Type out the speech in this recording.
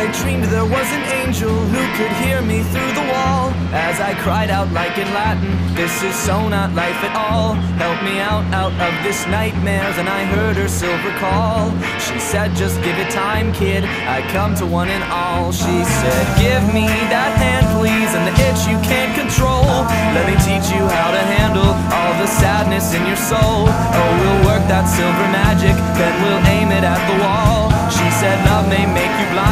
I dreamed there was an angel who could hear me through the wall. As I cried out like in Latin, this is so not life at all. Help me out, out of this nightmare. Then I heard her silver call. She said just give it time kid, I come to one and all. She said give me that hand please and the itch you can't control. Let me teach you how to handle all the sadness in your soul. Oh we'll work that silver magic, then we'll aim it at the wall. She said love may make you blind